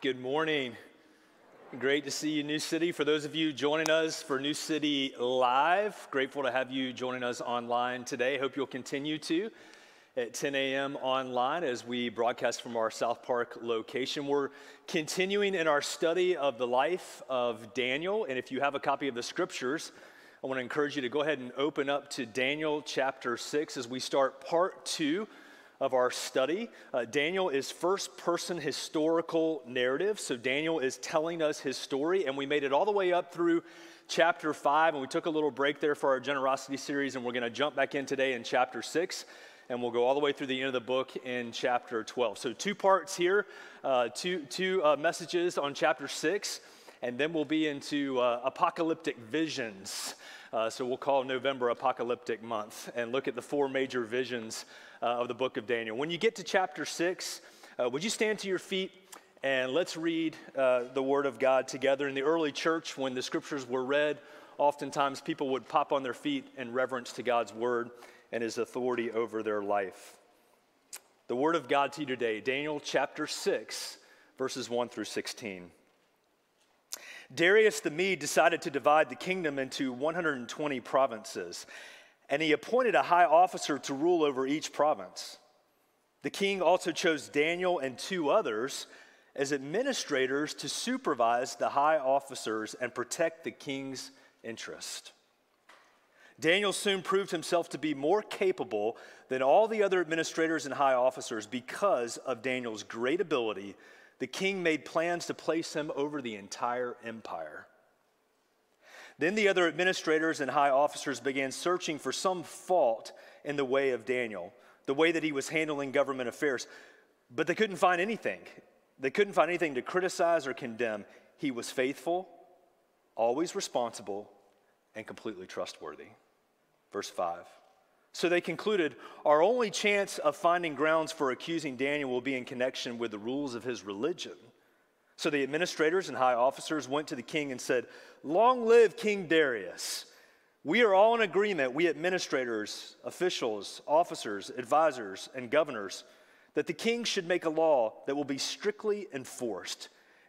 Good morning. Great to see you, New City. For those of you joining us for New City Live, grateful to have you joining us online today. Hope you'll continue to at 10 a.m. online as we broadcast from our South Park location. We're continuing in our study of the life of Daniel. And if you have a copy of the scriptures, I want to encourage you to go ahead and open up to Daniel chapter 6 as we start part two of our study. Uh, Daniel is first person historical narrative. So Daniel is telling us his story, and we made it all the way up through chapter 5, and we took a little break there for our generosity series, and we're going to jump back in today in chapter 6 and we'll go all the way through the end of the book in chapter 12. So, two parts here, uh, two, two uh, messages on chapter 6, and then we'll be into uh, apocalyptic visions. Uh, so, we'll call November Apocalyptic Month and look at the four major visions uh, of the book of Daniel. When you get to chapter 6, uh, would you stand to your feet and let's read uh, the Word of God together? In the early church, when the scriptures were read, oftentimes people would pop on their feet in reverence to God's Word and His authority over their life. The Word of God to you today, Daniel chapter 6, verses 1 through 16. Darius the Mede decided to divide the kingdom into 120 provinces and he appointed a high officer to rule over each province. The king also chose Daniel and two others as administrators to supervise the high officers and protect the king's interest. Daniel soon proved himself to be more capable than all the other administrators and high officers because of Daniel's great ability. The king made plans to place him over the entire empire. Then the other administrators and high officers began searching for some fault in the way of Daniel, the way that he was handling government affairs. But they couldn't find anything. They couldn't find anything to criticize or condemn. He was faithful, always responsible, and completely trustworthy. Verse 5. So they concluded our only chance of finding grounds for accusing Daniel will be in connection with the rules of his religion. So the administrators and high officers went to the king and said, Long live King Darius. We are all in agreement, we administrators, officials, officers, advisors, and governors, that the king should make a law that will be strictly enforced.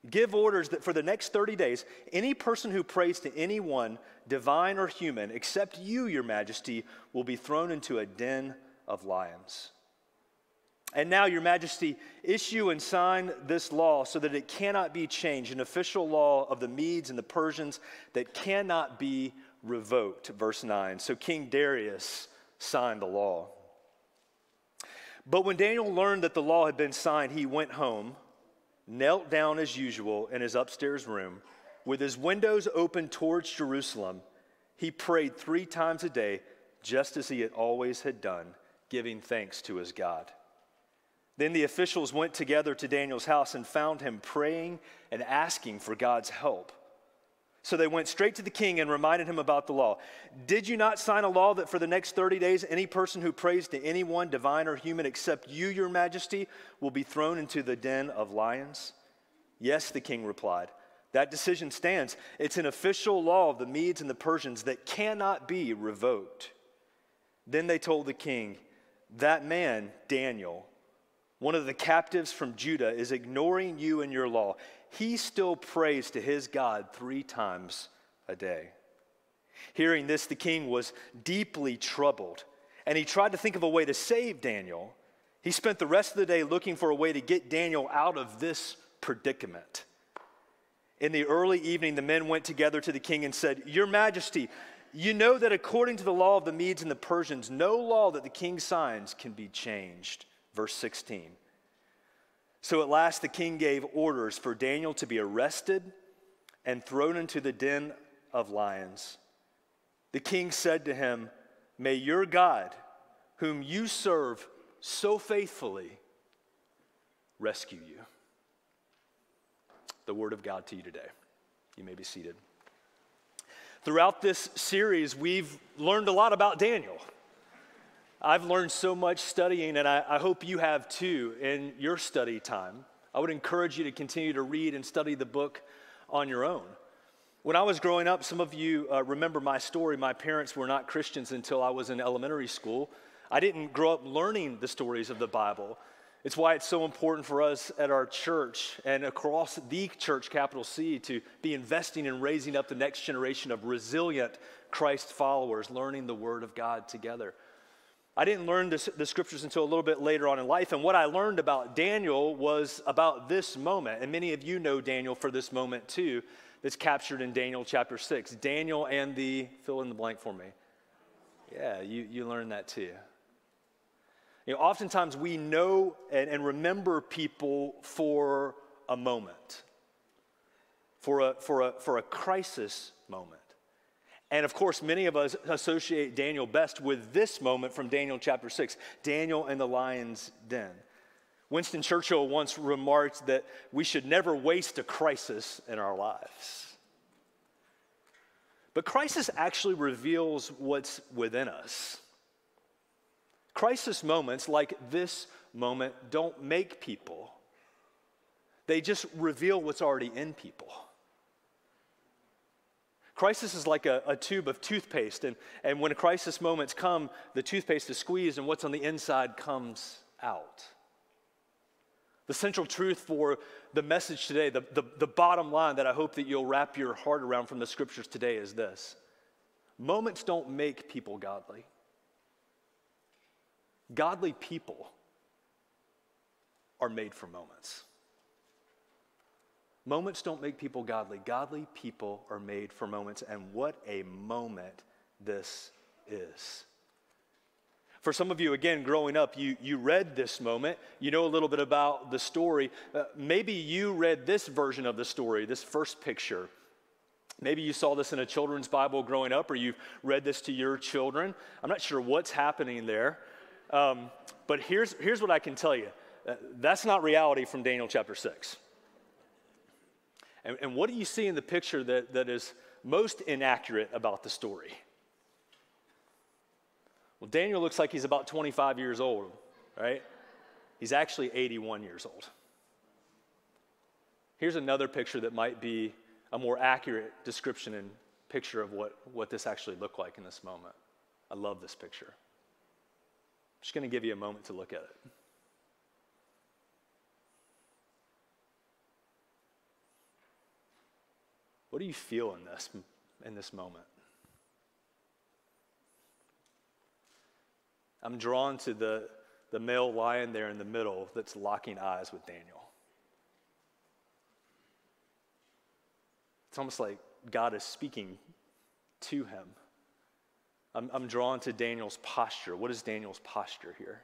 Give orders that for the next 30 days, any person who prays to anyone, divine or human, except you, your majesty, will be thrown into a den of lions. And now, Your Majesty, issue and sign this law so that it cannot be changed, an official law of the Medes and the Persians that cannot be revoked. Verse 9. So King Darius signed the law. But when Daniel learned that the law had been signed, he went home, knelt down as usual in his upstairs room, with his windows open towards Jerusalem. He prayed three times a day, just as he had always had done, giving thanks to his God. Then the officials went together to Daniel's house and found him praying and asking for God's help. So they went straight to the king and reminded him about the law. Did you not sign a law that for the next 30 days, any person who prays to anyone, divine or human, except you, your majesty, will be thrown into the den of lions? Yes, the king replied. That decision stands. It's an official law of the Medes and the Persians that cannot be revoked. Then they told the king, That man, Daniel, one of the captives from Judah, is ignoring you and your law. He still prays to his God three times a day. Hearing this, the king was deeply troubled, and he tried to think of a way to save Daniel. He spent the rest of the day looking for a way to get Daniel out of this predicament. In the early evening, the men went together to the king and said, Your Majesty, you know that according to the law of the Medes and the Persians, no law that the king signs can be changed. Verse 16. So at last the king gave orders for Daniel to be arrested and thrown into the den of lions. The king said to him, May your God, whom you serve so faithfully, rescue you. The word of God to you today. You may be seated. Throughout this series, we've learned a lot about Daniel. I've learned so much studying, and I, I, hope you have too in your study time. I would encourage you to continue to read and study the book on your own. When I was growing up, some of you uh, remember my story. My parents were not Christians until I was in elementary school. I didn't grow up learning the stories of the Bible. It's why it's so important for us at our church and across the church, capital C, to be investing in raising up the next generation of resilient Christ followers, learning the Word of God together. I didn't learn this, the scriptures until a little bit later on in life, and what I learned about Daniel was about this moment. And many of you know Daniel for this moment too, that's captured in Daniel chapter 6. Daniel and the, fill in the blank for me. Yeah, you, you learned that too. You know, oftentimes we know and, and remember people for a moment, for a, for, a, for a crisis moment. And of course, many of us associate Daniel best with this moment from Daniel chapter 6 Daniel and the lion's den. Winston Churchill once remarked that we should never waste a crisis in our lives. But crisis actually reveals what's within us. Crisis moments like this moment don't make people, they just reveal what's already in people. Crisis is like a, a, tube of toothpaste, and, and when crisis moments come, the toothpaste is squeezed, and what's on the inside comes out. The central truth for the message today, the, the, the bottom line that I hope that you'll wrap your heart around from the scriptures today is this moments don't make people godly. Godly people are made for moments. Moments don't make people godly. Godly people are made for moments. And what a moment this is. For some of you, again, growing up, you, you read this moment. You know a little bit about the story. Uh, maybe you read this version of the story, this first picture. Maybe you saw this in a children's Bible growing up, or you've read this to your children. I'm not sure what's happening there. Um, but here's, here's what I can tell you uh, that's not reality from Daniel chapter 6. And, and what do you see in the picture that, that is most inaccurate about the story? Well, Daniel looks like he's about 25 years old, right? He's actually 81 years old. Here's another picture that might be a more accurate description and picture of what, what this actually looked like in this moment. I love this picture. I'm just going to give you a moment to look at it. What do you feel in this, in this moment? I'm drawn to the, the male lion there in the middle that's locking eyes with Daniel. It's almost like God is speaking to him. I'm, I'm drawn to Daniel's posture. What is Daniel's posture here?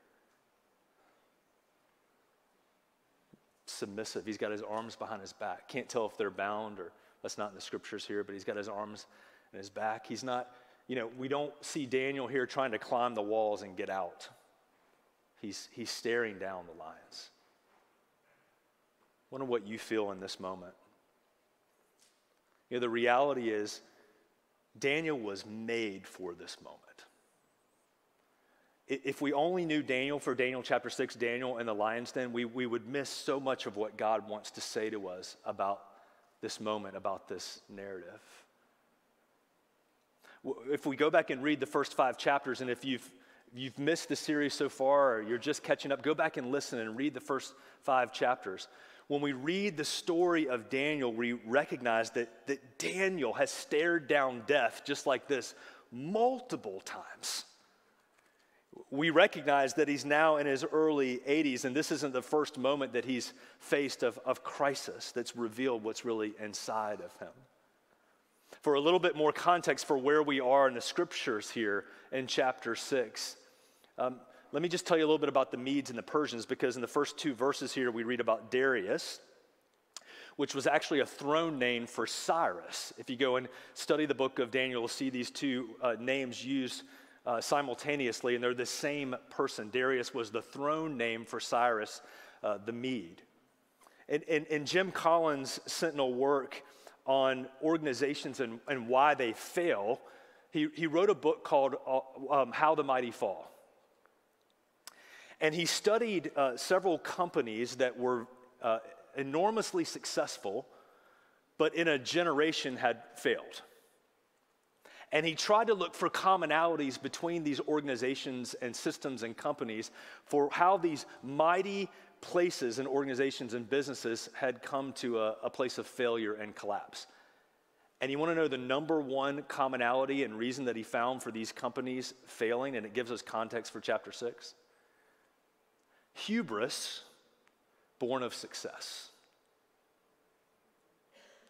Submissive. He's got his arms behind his back. Can't tell if they're bound or that's not in the scriptures here, but he's got his arms and his back. He's not, you know, we don't see Daniel here trying to climb the walls and get out. He's, he's staring down the lions. Wonder what you feel in this moment. You know, the reality is, Daniel was made for this moment. If we only knew Daniel for Daniel chapter 6, Daniel and the lion's den, we, we would miss so much of what God wants to say to us about this moment, about this narrative. If we go back and read the first five chapters, and if you've, you've missed the series so far or you're just catching up, go back and listen and read the first five chapters when we read the story of Daniel, we recognize that, that Daniel has stared down death just like this multiple times. We recognize that he's now in his early 80s, and this isn't the first moment that he's faced of, of crisis that's revealed what's really inside of him. For a little bit more context for where we are in the scriptures here in chapter 6, um, let me just tell you a little bit about the Medes and the Persians because in the first two verses here we read about Darius, which was actually a throne name for Cyrus. If you go and study the book of Daniel, you'll see these two uh, names used uh, simultaneously, and they're the same person. Darius was the throne name for Cyrus uh, the Mede. And, in, in, Jim Collins' Sentinel work on organizations and, and why they fail, he, he wrote a book called uh, um, How the Mighty Fall. And he studied uh, several companies that were uh, enormously successful, but in a generation had failed. And he tried to look for commonalities between these organizations and systems and companies for how these mighty places and organizations and businesses had come to a, a place of failure and collapse. And you want to know the number one commonality and reason that he found for these companies failing, and it gives us context for chapter six? Hubris, born of success.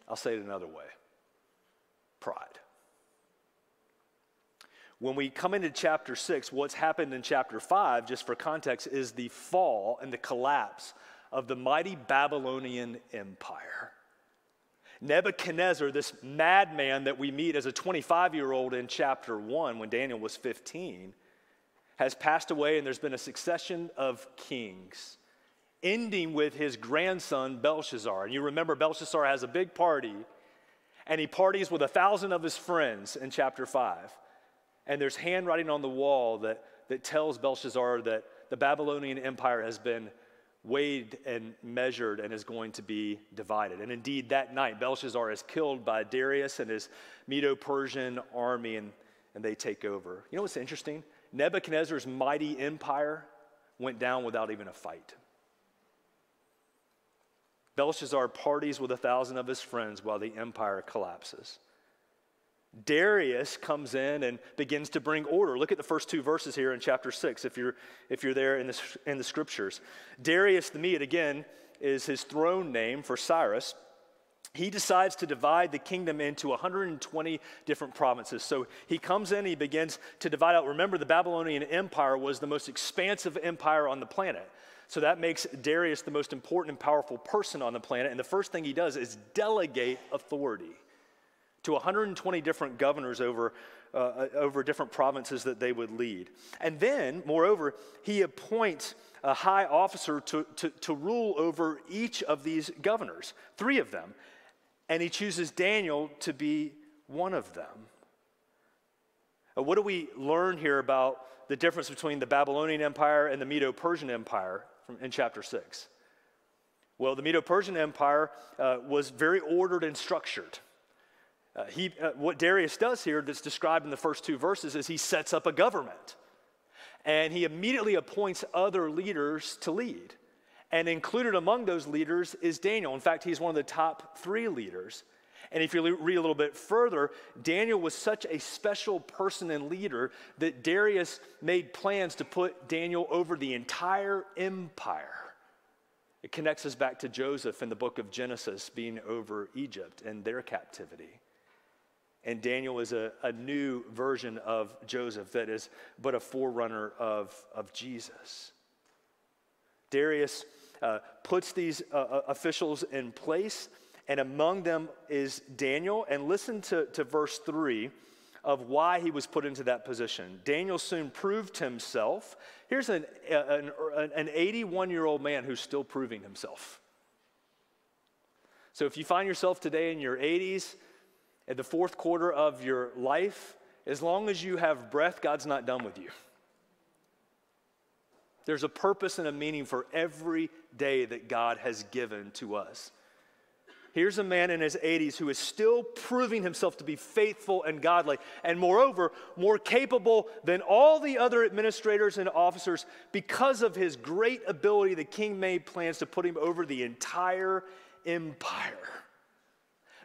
I'll say it another way pride. When we come into chapter six, what's happened in chapter five, just for context, is the fall and the collapse of the mighty Babylonian Empire. Nebuchadnezzar, this madman that we meet as a 25 year old in chapter 1 when Daniel was 15, has passed away, and there's been a succession of kings, ending with his grandson Belshazzar. And you remember Belshazzar has a big party, and he parties with a thousand of his friends in chapter 5. And there's handwriting on the wall that, that tells Belshazzar that the Babylonian Empire has been weighed and measured and is going to be divided. And indeed, that night, Belshazzar is killed by Darius and his Medo Persian army, and, and they take over. You know what's interesting? Nebuchadnezzar's mighty empire went down without even a fight. Belshazzar parties with a thousand of his friends while the empire collapses. Darius comes in and begins to bring order. Look at the first two verses here in chapter 6 if you're, if you're there in the, in the scriptures. Darius the Mede, again, is his throne name for Cyrus. He decides to divide the kingdom into 120 different provinces. So he comes in, he begins to divide out. Remember, the Babylonian Empire was the most expansive empire on the planet. So that makes Darius the most important and powerful person on the planet. And the first thing he does is delegate authority to 120 different governors over, uh, uh, over different provinces that they would lead. And then, moreover, he appoints a high officer to, to, to rule over each of these governors, three of them. And he chooses Daniel to be one of them. What do we learn here about the difference between the Babylonian Empire and the Medo Persian Empire from, in chapter 6? Well, the Medo Persian Empire uh, was very ordered and structured. Uh, he, uh, what Darius does here, that's described in the first two verses, is he sets up a government. And he immediately appoints other leaders to lead. And included among those leaders is Daniel. In fact, he's one of the top three leaders. And if you read a little bit further, Daniel was such a special person and leader that Darius made plans to put Daniel over the entire empire. It connects us back to Joseph in the book of Genesis being over Egypt and their captivity. And Daniel is a, a new version of Joseph that is but a forerunner of, of Jesus. Darius uh, puts these uh, uh, officials in place, and among them is Daniel. And listen to, to verse 3 of why he was put into that position. Daniel soon proved himself. Here's an, an, an 81 year old man who's still proving himself. So if you find yourself today in your 80s, at the fourth quarter of your life, as long as you have breath, God's not done with you. There's a purpose and a meaning for every day that God has given to us. Here's a man in his 80s who is still proving himself to be faithful and godly, and moreover, more capable than all the other administrators and officers because of his great ability. The king made plans to put him over the entire empire.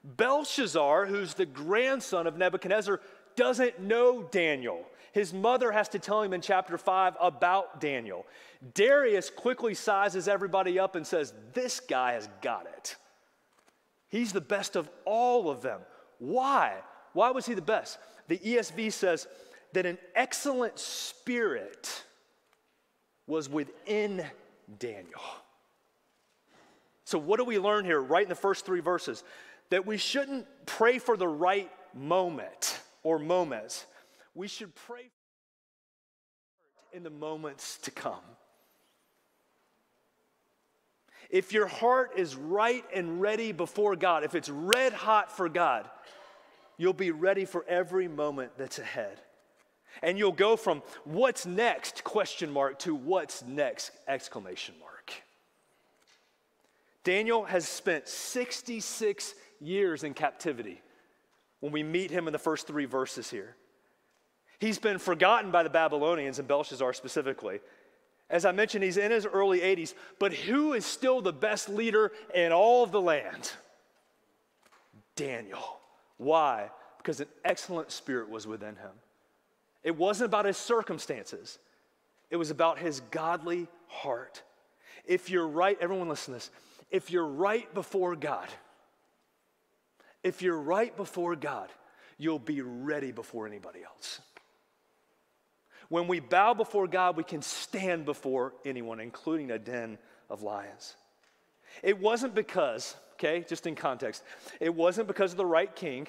Belshazzar, who's the grandson of Nebuchadnezzar, doesn't know Daniel. His mother has to tell him in chapter 5 about Daniel. Darius quickly sizes everybody up and says, This guy has got it. He's the best of all of them. Why? Why was he the best? The ESV says that an excellent spirit was within Daniel. So, what do we learn here right in the first three verses? That we shouldn't pray for the right moment or moments. We should pray in the moments to come. If your heart is right and ready before God, if it's red hot for God, you'll be ready for every moment that's ahead. And you'll go from what's next question mark to what's next exclamation mark. Daniel has spent 66 years in captivity. when we meet him in the first three verses here. He's been forgotten by the Babylonians and Belshazzar specifically. As I mentioned, he's in his early 80s, but who is still the best leader in all of the land? Daniel. Why? Because an excellent spirit was within him. It wasn't about his circumstances, it was about his godly heart. If you're right, everyone listen to this. If you're right before God, if you're right before God, you'll be ready before anybody else. When we bow before God, we can stand before anyone, including a den of lions. It wasn't because, okay, just in context, it wasn't because of the right king.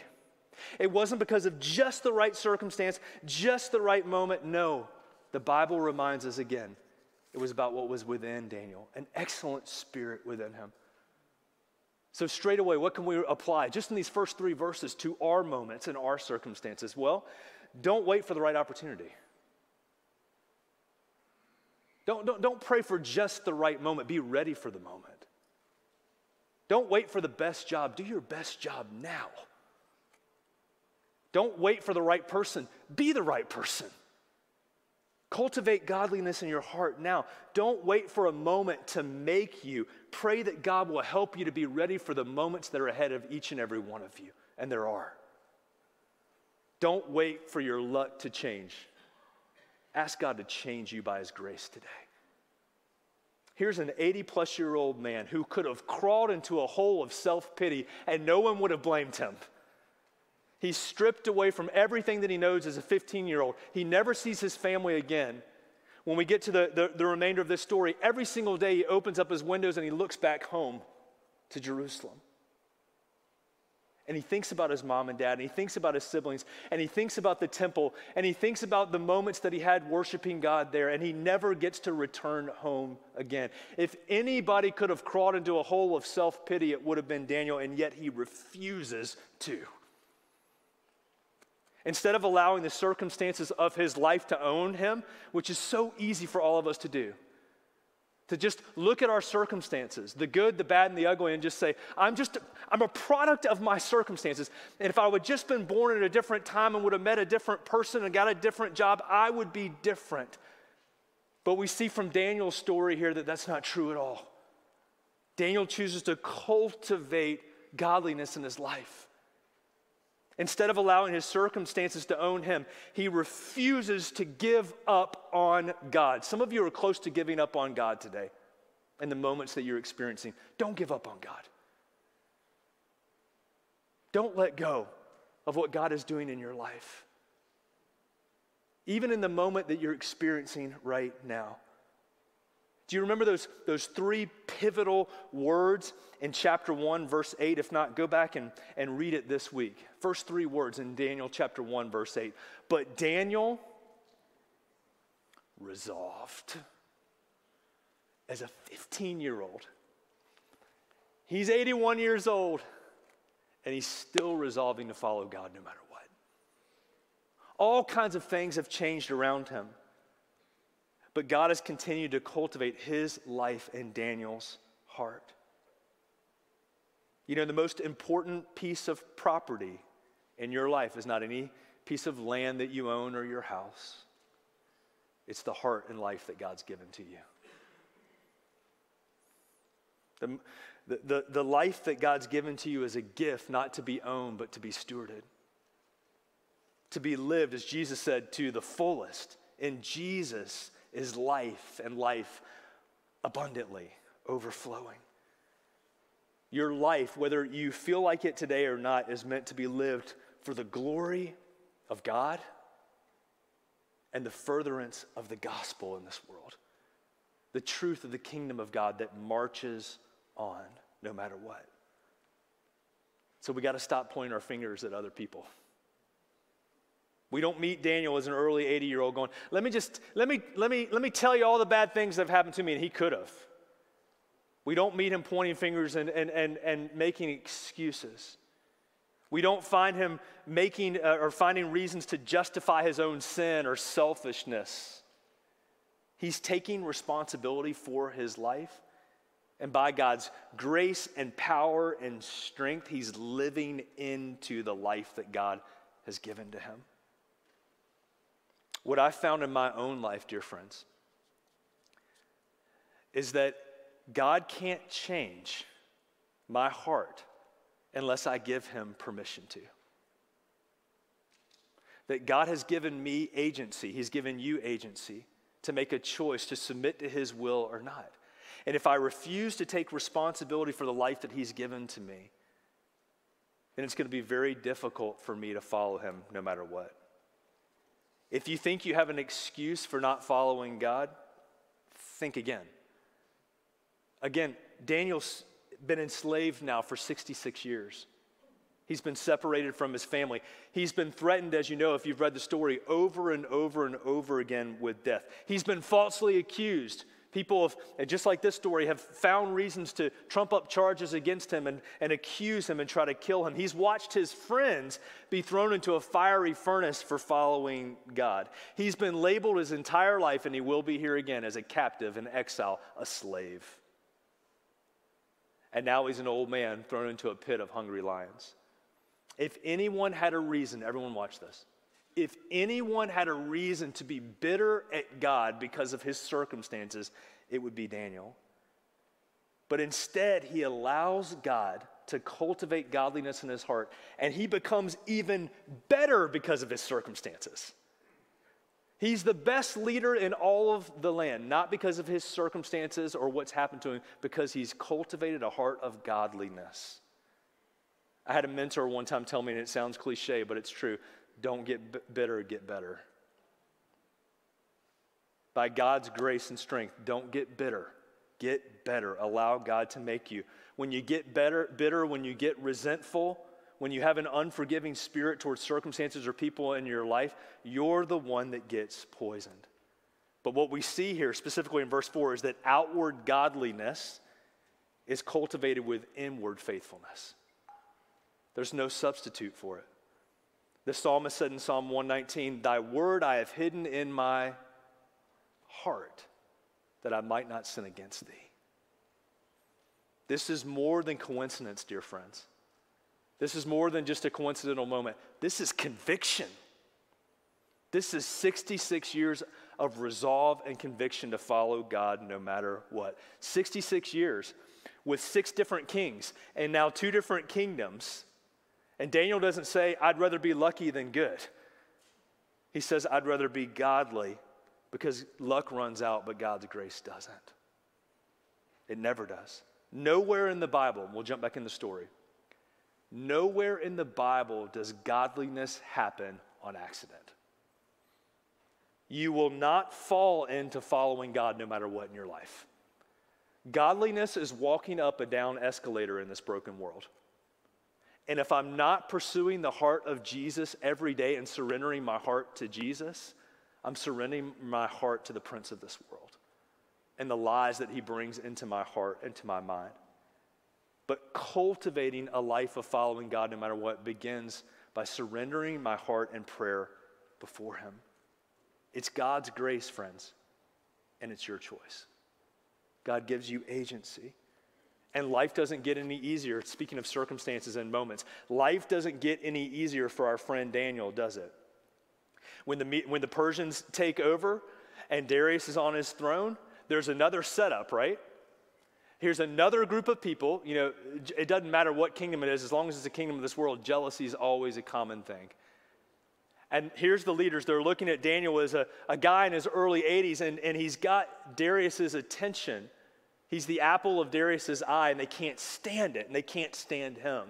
It wasn't because of just the right circumstance, just the right moment. No, the Bible reminds us again it was about what was within Daniel, an excellent spirit within him. So, straight away, what can we apply just in these first three verses to our moments and our circumstances? Well, don't wait for the right opportunity. Don't, don't, don't pray for just the right moment. Be ready for the moment. Don't wait for the best job. Do your best job now. Don't wait for the right person. Be the right person. Cultivate godliness in your heart now. Don't wait for a moment to make you. Pray that God will help you to be ready for the moments that are ahead of each and every one of you. And there are. Don't wait for your luck to change. Ask God to change you by His grace today. Here's an 80 plus year old man who could have crawled into a hole of self pity and no one would have blamed him. He's stripped away from everything that he knows as a 15 year old. He never sees his family again. When we get to the, the, the, remainder of this story, every single day he opens up his windows and he looks back home to Jerusalem. And he thinks about his mom and dad, and he thinks about his siblings, and he thinks about the temple, and he thinks about the moments that he had worshiping God there, and he never gets to return home again. If anybody could have crawled into a hole of self pity, it would have been Daniel, and yet he refuses to. Instead of allowing the circumstances of his life to own him, which is so easy for all of us to do, to just look at our circumstances, the good, the bad, and the ugly, and just say, I'm just, I'm a product of my circumstances. And if I would just been born at a different time and would have met a different person and got a different job, I would be different. But we see from Daniel's story here that that's not true at all. Daniel chooses to cultivate godliness in his life. Instead of allowing his circumstances to own him, he refuses to give up on God. Some of you are close to giving up on God today in the moments that you're experiencing. Don't give up on God. Don't let go of what God is doing in your life, even in the moment that you're experiencing right now. Do you remember those, those three pivotal words in chapter 1, verse 8? If not, go back and, and read it this week. First three words in Daniel chapter 1, verse 8. But Daniel resolved as a 15 year old. He's 81 years old, and he's still resolving to follow God no matter what. All kinds of things have changed around him. But God has continued to cultivate his life in Daniel's heart. You know, the most important piece of property in your life is not any piece of land that you own or your house, it's the heart and life that God's given to you. The, the, the, life that God's given to you is a gift, not to be owned, but to be stewarded. To be lived, as Jesus said, to the fullest. In Jesus, is life and life abundantly, overflowing. Your life, whether you feel like it today or not, is meant to be lived for the glory of God and the furtherance of the gospel in this world. The truth of the kingdom of God that marches on no matter what. So we got to stop pointing our fingers at other people. We don't meet Daniel as an early 80 year old going, let me just, let me, let me, let me tell you all the bad things that have happened to me, and he could have. We don't meet him pointing fingers and, and, and, and making excuses. We don't find him making uh, or finding reasons to justify his own sin or selfishness. He's taking responsibility for his life And by God's grace and power and strength, he's living into the life that God has given to him. What I found in my own life, dear friends, is that God can't change my heart unless I give him permission to. That God has given me agency, he's given you agency to make a choice to submit to his will or not. And if I refuse to take responsibility for the life that he's given to me, then it's going to be very difficult for me to follow him no matter what. If you think you have an excuse for not following God, think again. Again, Daniel's been enslaved now for 66 years. He's been separated from his family. He's been threatened, as you know, if you've read the story, over and over and over again with death. He's been falsely accused. People have, just like this story, have found reasons to trump up charges against him and, and accuse him and try to kill him. He's watched his friends be thrown into a fiery furnace for following God. He's been labeled his entire life, and he will be here again as a captive, an exile, a slave. And now he's an old man thrown into a pit of hungry lions. If anyone had a reason, everyone watch this. If anyone had a reason to be bitter at God because of his circumstances, it would be Daniel. But instead, he allows God to cultivate godliness in his heart, and he becomes even better because of his circumstances. He's the best leader in all of the land, not because of his circumstances or what's happened to him, because he's cultivated a heart of godliness. I had a mentor one time tell me, and it sounds cliche, but it's true don't get bitter, get better. By God's grace and strength, don't get bitter, get better. Allow God to make you. When you get better, bitter, when you get resentful, when you have an unforgiving spirit towards circumstances or people in your life, you're the one that gets poisoned. But what we see here, specifically in verse 4, is that outward godliness is cultivated with inward faithfulness. There's no substitute for it. The psalmist said in Psalm 119, Thy word I have hidden in my heart that I might not sin against thee. This is more than coincidence, dear friends. This is more than just a coincidental moment. This is conviction. This is 66 years of resolve and conviction to follow God no matter what. 66 years with six different kings and now two different kingdoms and Daniel doesn't say, I'd rather be lucky than good. He says, I'd rather be godly because luck runs out, but God's grace doesn't. It never does. Nowhere in the Bible, we'll jump back in the story, nowhere in the Bible does godliness happen on accident. You will not fall into following God no matter what in your life. Godliness is walking up a down escalator in this broken world. And if I'm not pursuing the heart of Jesus every day and surrendering my heart to Jesus, I'm surrendering my heart to the prince of this world and the lies that he brings into my heart and to my mind. But cultivating a life of following God no matter what begins by surrendering my heart and prayer before him. It's God's grace, friends, and it's your choice. God gives you agency. And life doesn't get any easier. Speaking of circumstances and moments, life doesn't get any easier for our friend Daniel, does it? When the, when the Persians take over and Darius is on his throne, there's another setup, right? Here's another group of people. You know, it doesn't matter what kingdom it is, as long as it's a kingdom of this world, jealousy is always a common thing. And here's the leaders. They're looking at Daniel as a, a guy in his early 80s, and, and he's got Darius's attention He's the apple of Darius's eye, and they can't stand it, and they can't stand him.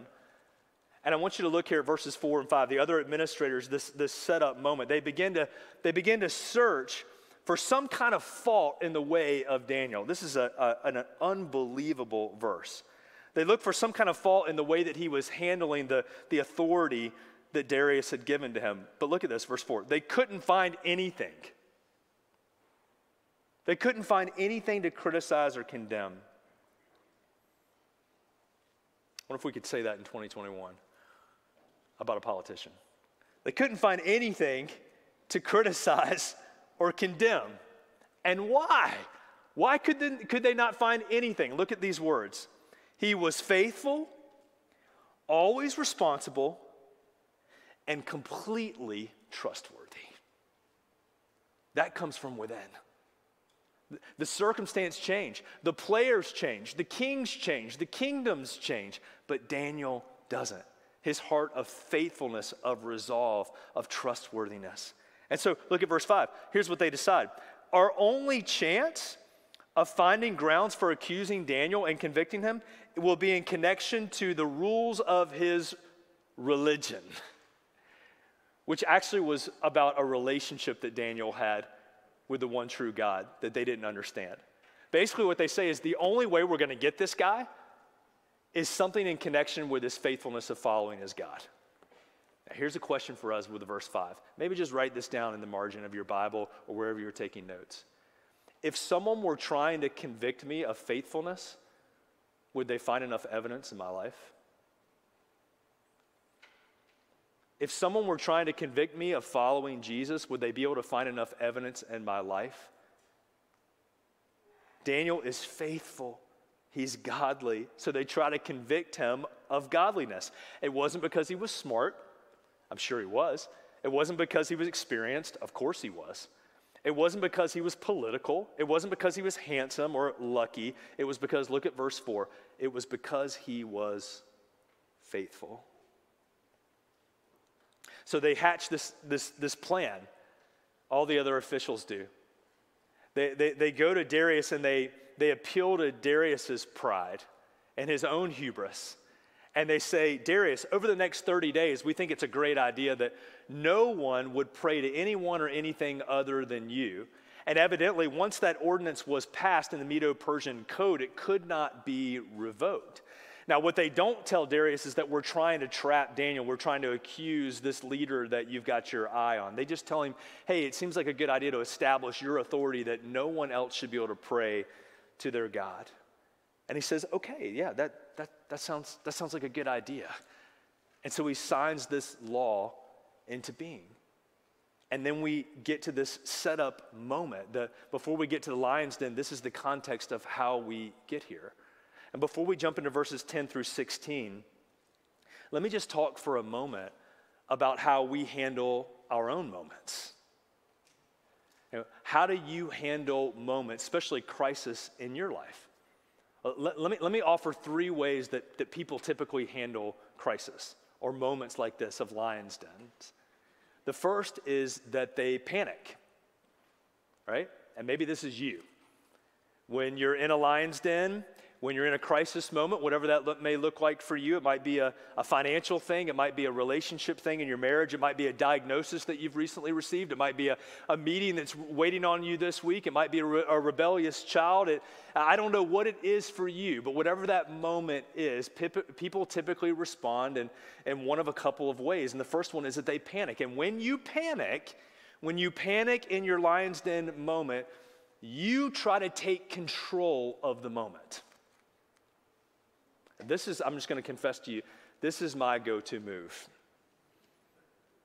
And I want you to look here at verses four and five. The other administrators, this, this setup moment, they begin, to, they begin to search for some kind of fault in the way of Daniel. This is a, a, an unbelievable verse. They look for some kind of fault in the way that he was handling the, the authority that Darius had given to him. But look at this, verse 4. They couldn't find anything. They couldn't find anything to criticize or condemn. Wonder if we could say that in 2021 about a politician. They couldn't find anything to criticize or condemn. And why? Why could they, could they not find anything? Look at these words. He was faithful, always responsible, and completely trustworthy. That comes from within. The circumstance change, the players change, the kings change, the kingdoms change, but Daniel doesn't. His heart of faithfulness, of resolve, of trustworthiness. And so look at verse 5. Here's what they decide. Our only chance of finding grounds for accusing Daniel and convicting him will be in connection to the rules of his religion, which actually was about a relationship that Daniel had with the one true God that they didn't understand. Basically, what they say is the only way we're going to get this guy is something in connection with his faithfulness of following his God. Now, here's a question for us with verse 5. Maybe just write this down in the margin of your Bible or wherever you're taking notes if someone were trying to convict me of faithfulness, would they find enough evidence in my life? If someone were trying to convict me of following Jesus, would they be able to find enough evidence in my life? Daniel is faithful. He's godly. So they try to convict him of godliness. It wasn't because he was smart. I'm sure he was. It wasn't because he was experienced. Of course he was. It wasn't because he was political. It wasn't because he was handsome or lucky. It was because, look at verse 4, it was because he was faithful. So they hatch this, this, this plan. All the other officials do. They, they, they go to Darius and they, they appeal to Darius's pride and his own hubris and they say, Darius, over the next 30 days, we think it's a great idea that no one would pray to anyone or anything other than you. And evidently, once that ordinance was passed in the Medo Persian Code, it could not be revoked. Now, what they don't tell Darius is that we're trying to trap Daniel. We're trying to accuse this leader that you've got your eye on. They just tell him, hey, it seems like a good idea to establish your authority that no one else should be able to pray to their God. And he says, okay, yeah, that, that, that, sounds, that sounds like a good idea. And so he signs this law into being. And then we get to this setup moment. The, before we get to the lion's den, this is the context of how we get here. And before we jump into verses 10 through 16, let me just talk for a moment about how we handle our own moments. You know, how do you handle moments, especially crisis in your life? Let, let, me, let me offer three ways that, that people typically handle crisis or moments like this of lion's dens. The first is that they panic, right? And maybe this is you. When you're in a lion's den, when you're in a crisis moment, whatever that may look like for you. It might be a, a, financial thing, it might be a relationship thing in your marriage, it might be a diagnosis that you've recently received, it might be a, a meeting that's waiting on you this week, it might be a, re, a rebellious child. It, I don't know what it is for you, but whatever that moment is, people typically respond in, in one of a couple of ways. And the first one is that they panic. And when you panic, when you panic in your lion's den moment, you try to take control of the moment. This is, I'm just going to confess to you, this is my go to move.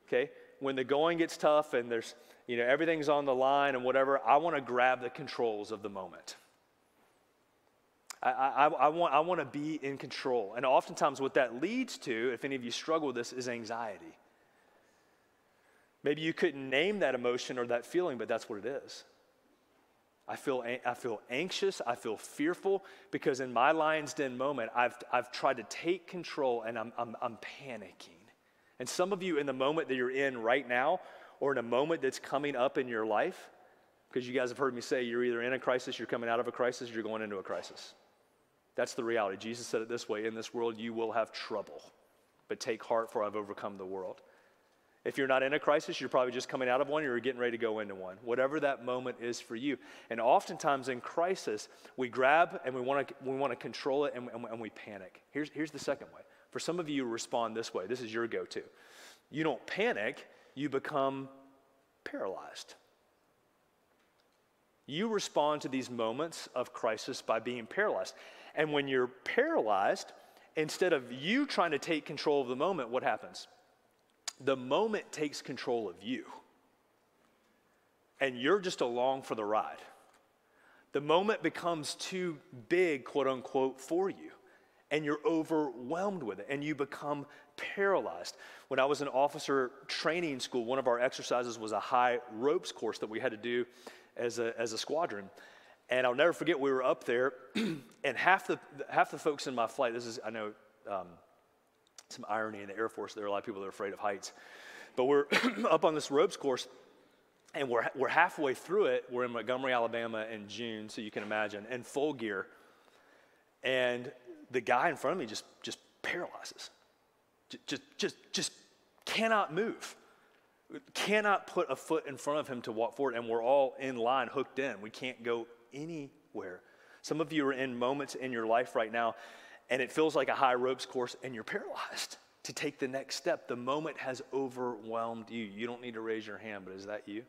Okay? When the going gets tough and there's, you know, everything's on the line and whatever, I want to grab the controls of the moment. I, I, I, want, I want to be in control. And oftentimes, what that leads to, if any of you struggle with this, is anxiety. Maybe you couldn't name that emotion or that feeling, but that's what it is. I feel, I feel anxious. I feel fearful because in my lion's den moment, I've, I've tried to take control and I'm, I'm, I'm panicking. And some of you, in the moment that you're in right now, or in a moment that's coming up in your life, because you guys have heard me say you're either in a crisis, you're coming out of a crisis, you're going into a crisis. That's the reality. Jesus said it this way In this world, you will have trouble, but take heart, for I've overcome the world. If you're not in a crisis, you're probably just coming out of one, or you're getting ready to go into one, whatever that moment is for you. And oftentimes in crisis, we grab and we want to we want to control it and, and, and we panic. Here's, here's the second way. For some of you, respond this way. This is your go to. You don't panic, you become paralyzed. You respond to these moments of crisis by being paralyzed. And when you're paralyzed, instead of you trying to take control of the moment, what happens? The moment takes control of you. And you're just along for the ride. the moment becomes too big, quote unquote, for you. And you're overwhelmed with it and you become paralyzed. When I was in officer training school, one of our exercises was a high ropes course that we had to do as a, as a squadron. And I'll never forget, we were up there, and half the, half the folks in my flight, this is, I know, um, some irony in the Air Force. There are a lot of people that are afraid of heights. But we're up on this ropes course, and we're, we're halfway through it. We're in Montgomery, Alabama in June, so you can imagine, in full gear. And the guy in front of me just, just paralyzes. Just, just, just cannot move. Cannot put a foot in front of him to walk forward. And we're all in line, hooked in. We can't go anywhere. Some of you are in moments in your life right now, and it feels like a high ropes course, and you're paralyzed to take the next step. The moment has overwhelmed you. You don't need to raise your hand, but is that you?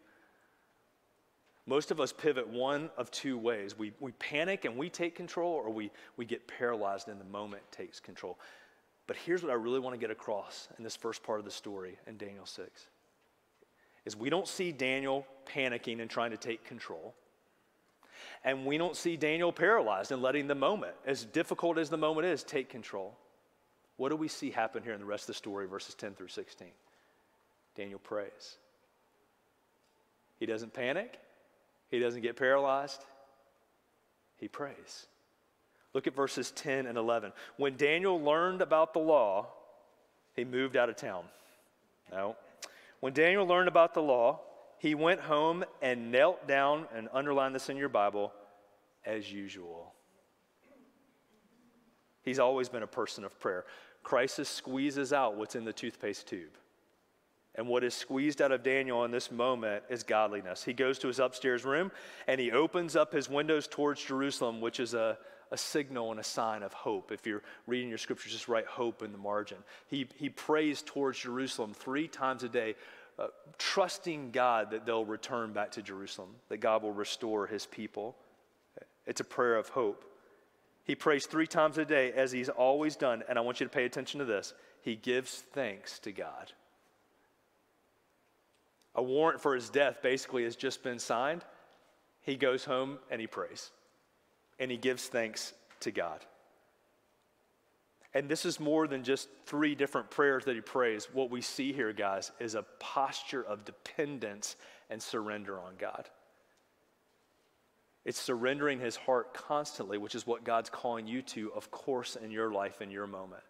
Most of us pivot one of two ways. We, we panic and we take control, or we, we get paralyzed and the moment takes control. But here's what I really want to get across in this first part of the story in Daniel 6 is we don't see Daniel panicking and trying to take control. And we don't see Daniel paralyzed and letting the moment, as difficult as the moment is, take control. What do we see happen here in the rest of the story, verses 10 through 16? Daniel prays. He doesn't panic, he doesn't get paralyzed, he prays. Look at verses 10 and 11. When Daniel learned about the law, he moved out of town. No. When Daniel learned about the law, he went home and knelt down, and underline this in your Bible, as usual. He's always been a person of prayer. Crisis squeezes out what's in the toothpaste tube. And what is squeezed out of Daniel in this moment is godliness. He goes to his upstairs room and he opens up his windows towards Jerusalem, which is a, a signal and a sign of hope. If you're reading your scriptures, just write hope in the margin. He, he prays towards Jerusalem three times a day, uh, trusting God that they'll return back to Jerusalem, that God will restore his people. It's a prayer of hope. He prays three times a day, as he's always done. And I want you to pay attention to this. He gives thanks to God a warrant for his death basically has just been signed, he goes home and he prays. And he gives thanks to God. And this is more than just three different prayers that he prays. What we see here, guys, is a posture of dependence and surrender on God. It's surrendering his heart constantly, which is what God's calling you to, of course, in your life, in your moment.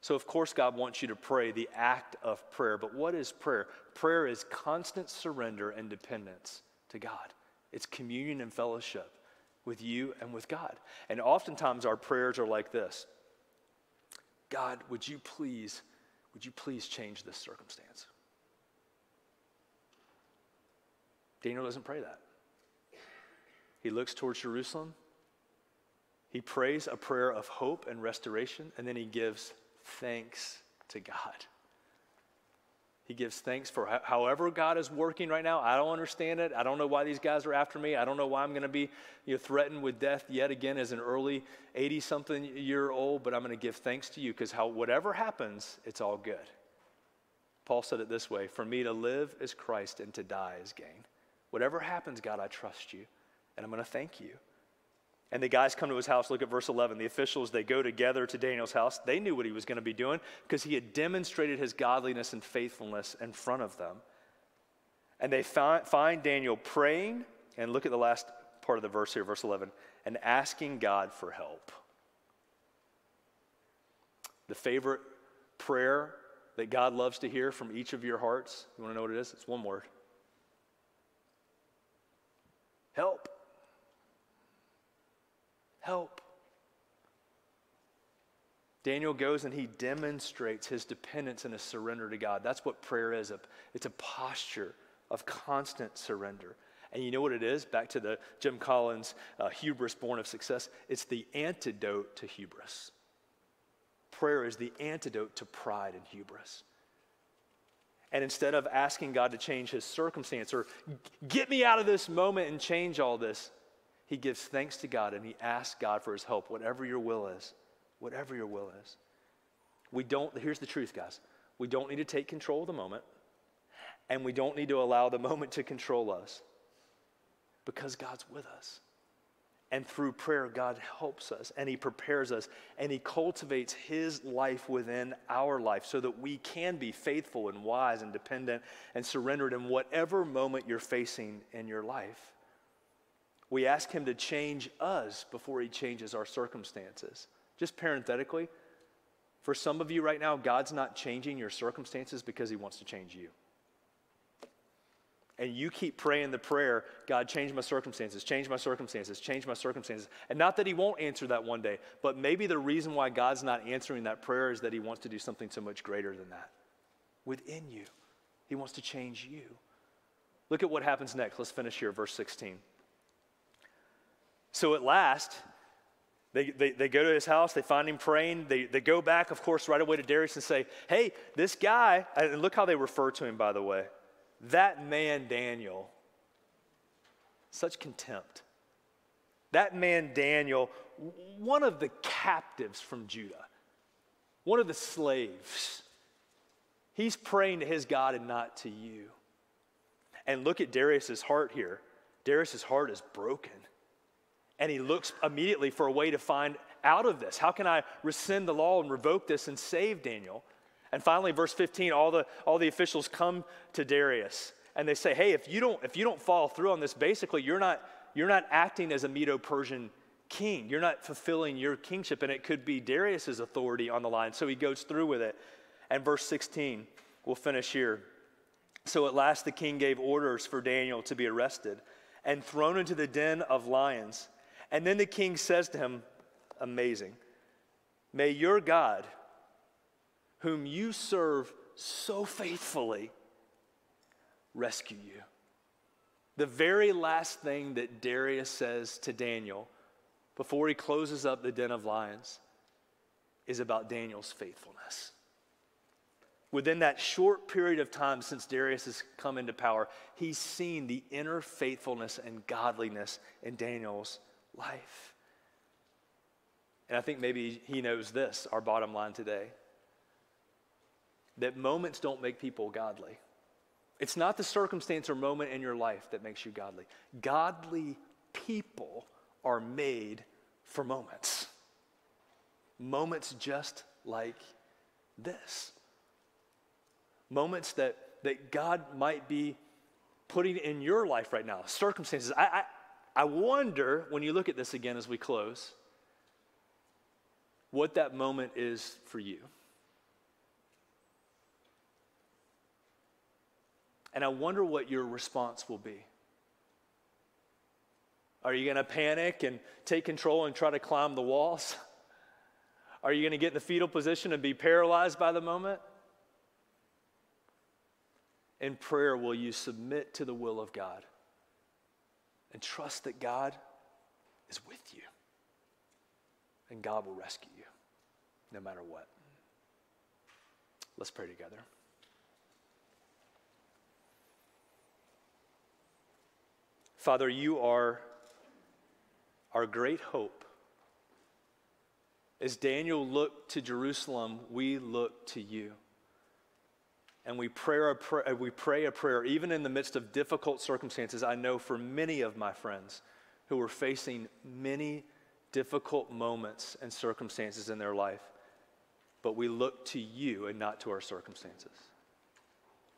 So, of course, God wants you to pray the act of prayer. But what is prayer? Prayer is constant surrender and dependence to God, it's communion and fellowship with you and with God. And oftentimes our prayers are like this God, would you please, would you please change this circumstance? Daniel doesn't pray that. He looks towards Jerusalem. He prays a prayer of hope and restoration, and then he gives thanks to God. He gives thanks for however God is working right now. I don't understand it. I don't know why these guys are after me. I don't know why I'm going to be you know, threatened with death yet again as an early 80 something year old, but I'm going to give thanks to you because whatever happens, it's all good. Paul said it this way For me to live is Christ and to die is gain. Whatever happens, God, I trust you, and I'm going to thank you. And the guys come to his house. Look at verse 11. The officials, they go together to Daniel's house. They knew what he was going to be doing because he had demonstrated his godliness and faithfulness in front of them. And they find Daniel praying, and look at the last part of the verse here, verse 11, and asking God for help. The favorite prayer that God loves to hear from each of your hearts, you want to know what it is? It's one word help help. Daniel goes and he demonstrates his dependence and his surrender to God. That's what prayer is. It's a posture of constant surrender. And you know what it is? Back to the Jim Collins uh, hubris born of success. It's the antidote to hubris. Prayer is the antidote to pride and hubris. And instead of asking God to change his circumstance or get me out of this moment and change all this, he gives thanks to God and he asks God for his help, whatever your will is. Whatever your will is. We don't, here's the truth, guys. We don't need to take control of the moment, and we don't need to allow the moment to control us because God's with us. And through prayer, God helps us and He prepares us and He cultivates His life within our life so that we can be faithful and wise and dependent and surrendered in whatever moment you're facing in your life. We ask Him to change us before He changes our circumstances. Just parenthetically, for some of you right now, God's not changing your circumstances because He wants to change you and you keep praying the prayer, God, change my circumstances, change my circumstances, change my circumstances. And not that He won't answer that one day, but maybe the reason why God's not answering that prayer is that He wants to do something so much greater than that within you. He wants to change you. Look at what happens next. Let's finish here, verse 16. So at last, they, they, they, go to his house, they find him praying. They, they go back, of course, right away to Darius and say, Hey, this guy, and look how they refer to him, by the way. That man, Daniel, such contempt. That man, Daniel, one of the captives from Judah, one of the slaves, he's praying to his God and not to you. And look at Darius's heart here. Darius's heart is broken. And he looks immediately for a way to find out of this. How can I rescind the law and revoke this and save Daniel? And finally, verse 15, all the, all the officials come to Darius and they say, hey, if you don't, if you don't follow through on this, basically you're not, you're not acting as a Medo-Persian king. You're not fulfilling your kingship, and it could be Darius's authority on the line. So he goes through with it. And verse 16, we'll finish here. So at last the king gave orders for Daniel to be arrested and thrown into the den of lions. And then the king says to him, Amazing, may your God, whom you serve so faithfully, rescue you. The very last thing that Darius says to Daniel before he closes up the den of lions is about Daniel's faithfulness. Within that short period of time since Darius has come into power, he's seen the inner faithfulness and godliness in Daniel's life. And I think maybe he knows this, our bottom line today that moments don't make people godly. It's not the circumstance or moment in your life that makes you godly. Godly people are made for moments. Moments just like this. Moments that, that God might be putting in your life right now, circumstances. I, I, wonder, when you look at this again as we close, what that moment is for you. And I wonder what your response will be. Are you going to panic and take control and try to climb the walls? Are you going to get in the fetal position and be paralyzed by the moment? In prayer, will you submit to the will of God and trust that God is with you and God will rescue you no matter what? Let's pray together. Father, you are our great hope. As Daniel looked to Jerusalem, we look to you. And we pray, a prayer, uh, we pray a prayer, even in the midst of difficult circumstances. I know for many of my friends who are facing many difficult moments and circumstances in their life, but we look to you and not to our circumstances.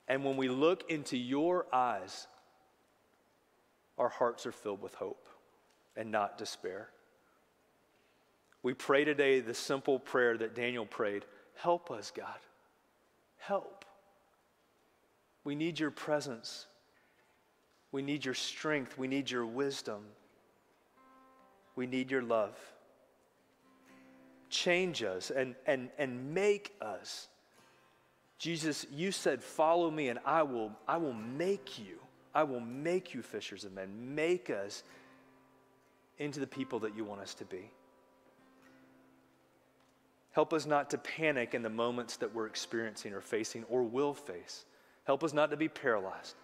And when we look into your eyes, our hearts are filled with hope and not despair. We pray today the simple prayer that Daniel prayed Help us, God. Help. We need your presence. We need your strength. We need your wisdom. We need your love. Change us and, and, and make us. Jesus, you said, Follow me, and I will, I will make you I will make you fishers of men. Make us into the people that you want us to be. Help us not to panic in the moments that we're experiencing or facing or will face. Help us not to be paralyzed,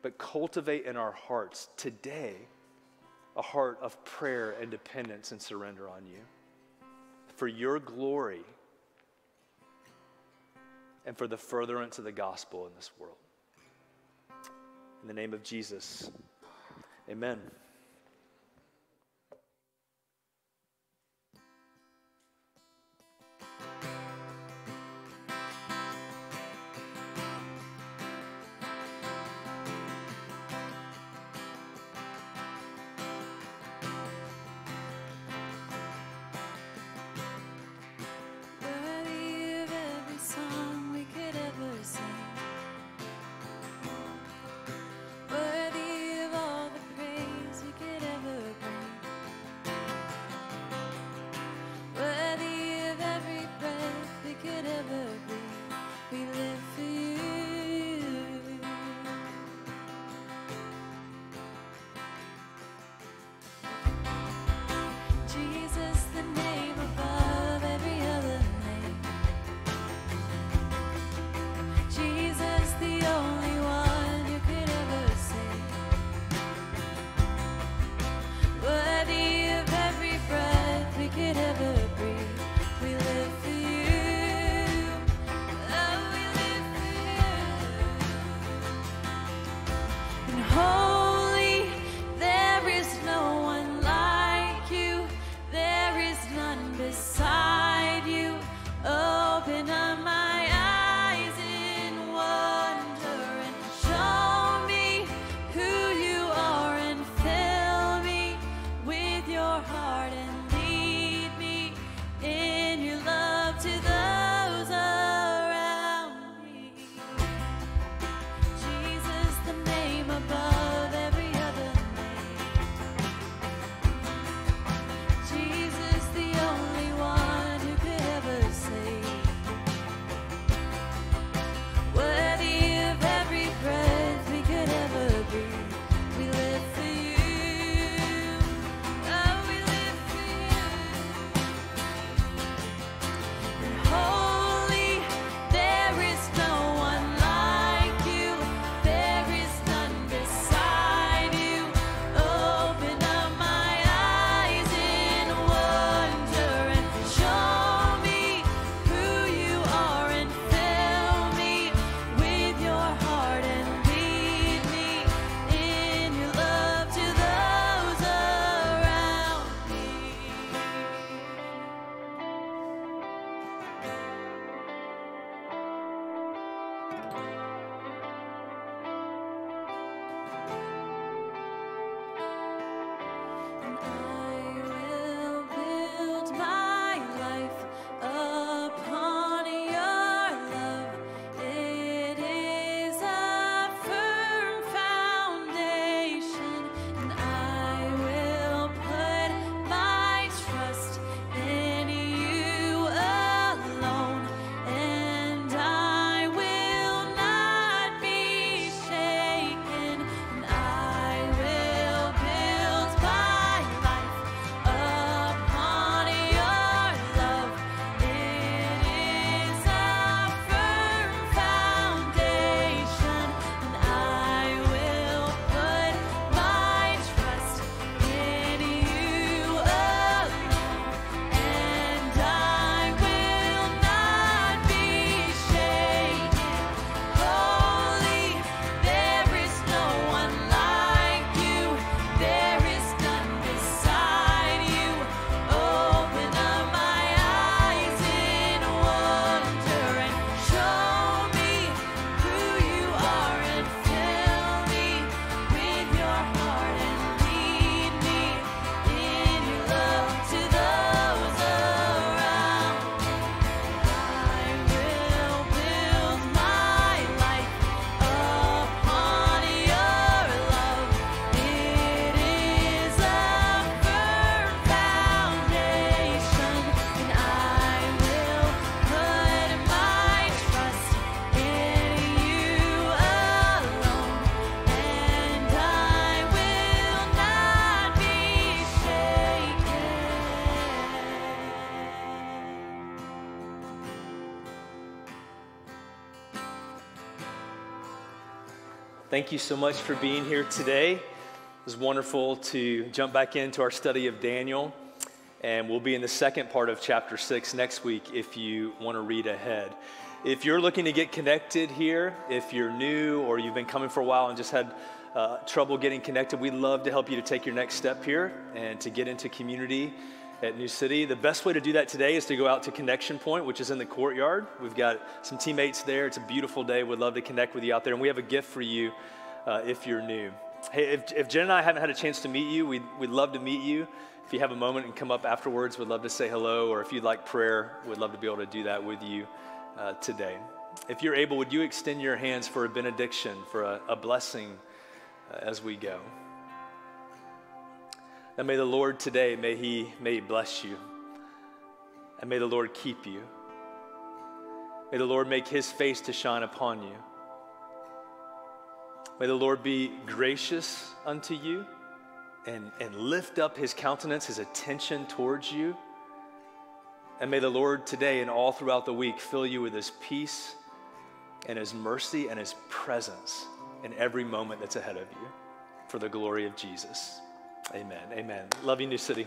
but cultivate in our hearts today a heart of prayer and dependence and surrender on you for your glory and for the furtherance of the gospel in this world. In the name of Jesus, amen. Thank you so much for being here today. It was wonderful to jump back into our study of Daniel. And we'll be in the second part of chapter six next week if you want to read ahead. If you're looking to get connected here, if you're new or you've been coming for a while and just had uh, trouble getting connected, we'd love to help you to take your next step here and to get into community at New City. The best way to do that today is to go out to Connection Point, which is in the courtyard. We've got some teammates there. It's a beautiful day. We'd love to connect with you out there. And we have a gift for you uh, if you're new. Hey, if, if Jen and I haven't had a chance to meet you, we'd, we'd love to meet you. If you have a moment and come up afterwards, we'd love to say hello. Or if you'd like prayer, we'd love to be able to do that with you uh, today. If you're able, would you extend your hands for a benediction, for a, a blessing uh, as we go? And may the Lord today, may he, may he bless you. And may the Lord keep you. May the Lord make his face to shine upon you. May the Lord be gracious unto you and, and lift up his countenance, his attention towards you. And may the Lord today and all throughout the week fill you with his peace and his mercy and his presence in every moment that's ahead of you for the glory of Jesus. Amen. Amen. Love you, New City.